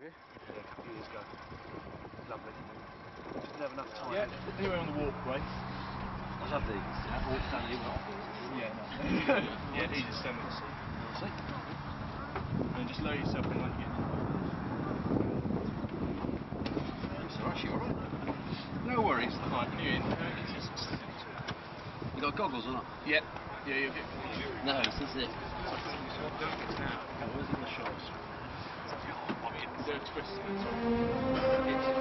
Have you? Yeah, a couple of years ago. Lovely. Just never enough time. Yeah, we're on the walkway. I love these. Yeah, walk down here with Yeah, no. yeah, easy stomach. See? And just lower yourself in like you. It's alright, you alright? No worries. Alright, can you in? Uh. You got goggles or not? Yeah. Yeah, you'll get... No, this is it. Now. Where's in the shops? Twist in it?